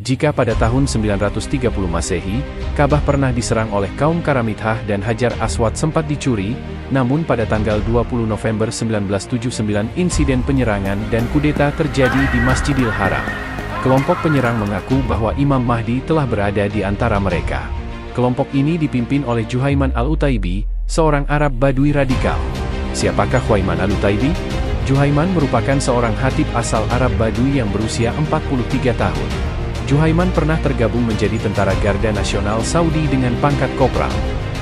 Jika pada tahun 930 Masehi, Ka'bah pernah diserang oleh kaum Karamithah dan Hajar Aswad sempat dicuri, namun pada tanggal 20 November 1979 insiden penyerangan dan kudeta terjadi di Masjidil Haram. Kelompok penyerang mengaku bahwa Imam Mahdi telah berada di antara mereka. Kelompok ini dipimpin oleh Juhaiman al-Utaibi, seorang Arab Badui radikal. Siapakah Juhaiman al-Utaibi? Juhaiman merupakan seorang hatib asal Arab Badui yang berusia 43 tahun. Juhaiman pernah tergabung menjadi tentara Garda Nasional Saudi dengan pangkat kopral.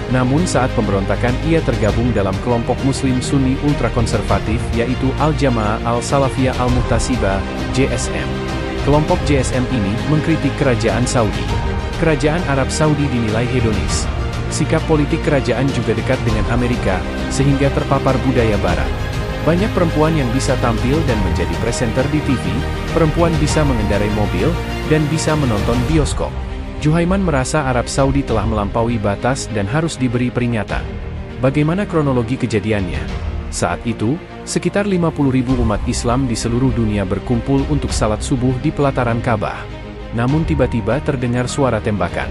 Namun saat pemberontakan ia tergabung dalam kelompok muslim sunni ultrakonservatif yaitu Al-Jamaah Al-Salafiyah Al-Muhtasiba, JSM. Kelompok JSM ini mengkritik kerajaan Saudi. Kerajaan Arab Saudi dinilai hedonis. Sikap politik kerajaan juga dekat dengan Amerika, sehingga terpapar budaya barat. Banyak perempuan yang bisa tampil dan menjadi presenter di TV, perempuan bisa mengendarai mobil, dan bisa menonton bioskop. Juhaiman merasa Arab Saudi telah melampaui batas dan harus diberi peringatan. Bagaimana kronologi kejadiannya? Saat itu, sekitar 50 ribu umat Islam di seluruh dunia berkumpul untuk salat subuh di pelataran Ka'bah. Namun tiba-tiba terdengar suara tembakan.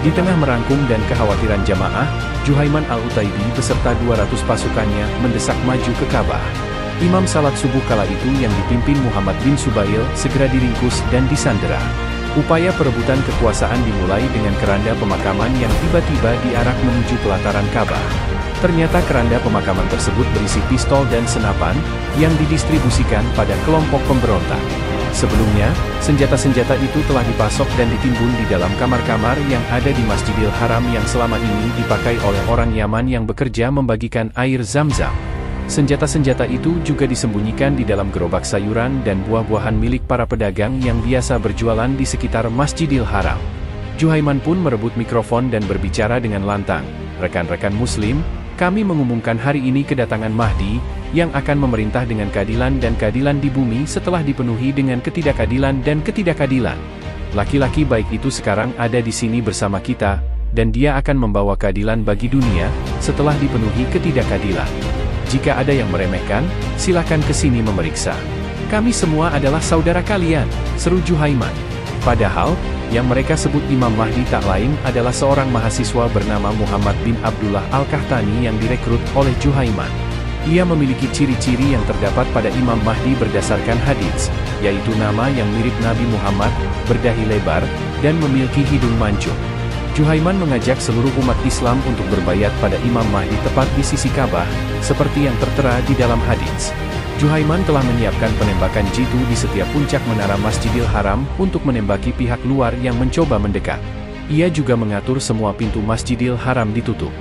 Di tengah merangkum dan kekhawatiran jamaah, Juhaiman al-Utaibi beserta 200 pasukannya mendesak maju ke Ka'bah. Imam salat subuh kala itu yang dipimpin Muhammad bin Subail segera diringkus dan disandera. Upaya perebutan kekuasaan dimulai dengan keranda pemakaman yang tiba-tiba diarak menuju pelataran Ka'bah. Ternyata keranda pemakaman tersebut berisi pistol dan senapan, yang didistribusikan pada kelompok pemberontak. Sebelumnya, senjata-senjata itu telah dipasok dan ditimbun di dalam kamar-kamar yang ada di Masjidil Haram yang selama ini dipakai oleh orang Yaman yang bekerja membagikan air zam-zam. Senjata-senjata itu juga disembunyikan di dalam gerobak sayuran dan buah-buahan milik para pedagang yang biasa berjualan di sekitar Masjidil Haram. Juhaiman pun merebut mikrofon dan berbicara dengan lantang. Rekan-rekan muslim, kami mengumumkan hari ini kedatangan Mahdi, yang akan memerintah dengan keadilan dan keadilan di bumi setelah dipenuhi dengan ketidakadilan dan ketidakadilan. Laki-laki baik itu sekarang ada di sini bersama kita, dan dia akan membawa keadilan bagi dunia, setelah dipenuhi ketidakadilan. Jika ada yang meremehkan, silakan ke sini memeriksa. Kami semua adalah saudara kalian, seru Juhaiman. Padahal, yang mereka sebut Imam Mahdi tak lain adalah seorang mahasiswa bernama Muhammad bin Abdullah Al-Kahtani yang direkrut oleh Juhaiman. Ia memiliki ciri-ciri yang terdapat pada Imam Mahdi berdasarkan hadits, yaitu nama yang mirip Nabi Muhammad, berdahi lebar, dan memiliki hidung mancung. Juhaiman mengajak seluruh umat Islam untuk berbayat pada Imam Mahdi tepat di sisi Ka'bah, seperti yang tertera di dalam hadits. Juhaiman telah menyiapkan penembakan jitu di setiap puncak menara Masjidil Haram untuk menembaki pihak luar yang mencoba mendekat. Ia juga mengatur semua pintu Masjidil Haram ditutup.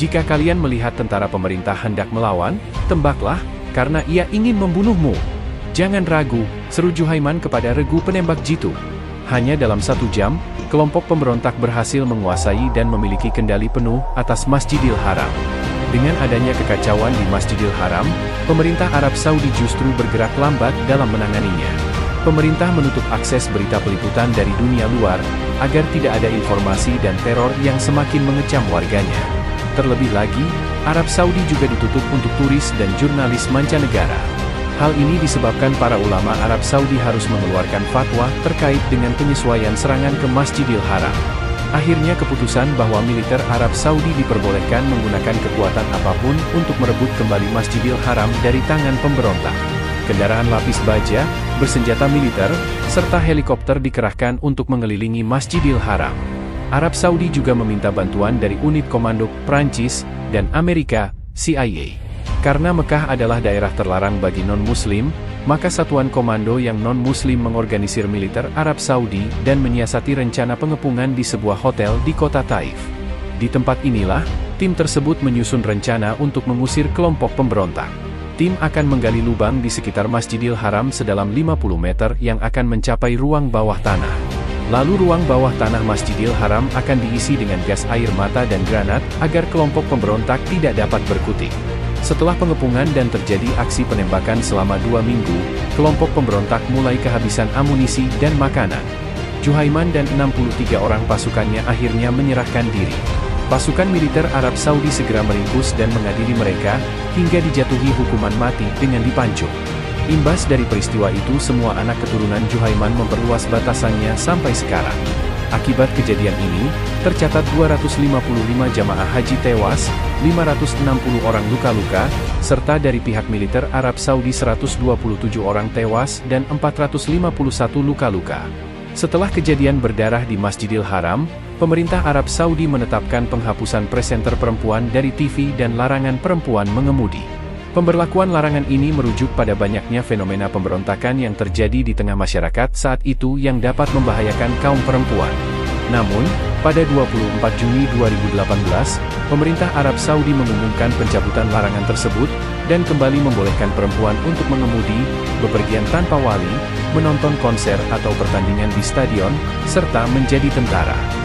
Jika kalian melihat tentara pemerintah hendak melawan, tembaklah, karena ia ingin membunuhmu. Jangan ragu, seru Juhaiman kepada regu penembak jitu. Hanya dalam satu jam, kelompok pemberontak berhasil menguasai dan memiliki kendali penuh atas Masjidil Haram. Dengan adanya kekacauan di Masjidil Haram, pemerintah Arab Saudi justru bergerak lambat dalam menanganinya. Pemerintah menutup akses berita peliputan dari dunia luar, agar tidak ada informasi dan teror yang semakin mengecam warganya. Terlebih lagi, Arab Saudi juga ditutup untuk turis dan jurnalis mancanegara. Hal ini disebabkan para ulama Arab Saudi harus mengeluarkan fatwa terkait dengan penyesuaian serangan ke Masjidil Haram. Akhirnya keputusan bahwa militer Arab Saudi diperbolehkan menggunakan kekuatan apa pun untuk merebut kembali Masjidil Haram dari tangan pemberontak. Kendaraan lapis baja, bersenjata militer, serta helikopter dikerahkan untuk mengelilingi Masjidil Haram. Arab Saudi juga meminta bantuan dari unit komando Prancis dan Amerika, CIA. Karena Mekah adalah daerah terlarang bagi non-muslim, maka satuan komando yang non-muslim mengorganisir militer Arab Saudi dan menyiasati rencana pengepungan di sebuah hotel di kota Taif. Di tempat inilah, tim tersebut menyusun rencana untuk mengusir kelompok pemberontak. Tim akan menggali lubang di sekitar Masjidil Haram sedalam 50 meter yang akan mencapai ruang bawah tanah. Lalu ruang bawah tanah Masjidil Haram akan diisi dengan gas air mata dan granat, agar kelompok pemberontak tidak dapat berkutik. Setelah pengepungan dan terjadi aksi penembakan selama dua minggu, kelompok pemberontak mulai kehabisan amunisi dan makanan. Juhaiman dan 63 orang pasukannya akhirnya menyerahkan diri. Pasukan militer Arab Saudi segera meringkus dan mengadili mereka, hingga dijatuhi hukuman mati dengan dipancung. Imbas dari peristiwa itu semua anak keturunan Juhaiman memperluas batasannya sampai sekarang. Akibat kejadian ini, tercatat 255 jamaah haji tewas, 560 orang luka-luka, serta dari pihak militer Arab Saudi 127 orang tewas dan 451 luka-luka. Setelah kejadian berdarah di Masjidil Haram, pemerintah Arab Saudi menetapkan penghapusan presenter perempuan dari TV dan larangan perempuan mengemudi. Pemberlakuan larangan ini merujuk pada banyaknya fenomena pemberontakan yang terjadi di tengah masyarakat saat itu yang dapat membahayakan kaum perempuan. Namun, pada 24 Juni 2018, pemerintah Arab Saudi mengumumkan pencabutan larangan tersebut, dan kembali membolehkan perempuan untuk mengemudi, bepergian tanpa wali, menonton konser atau pertandingan di stadion, serta menjadi tentara.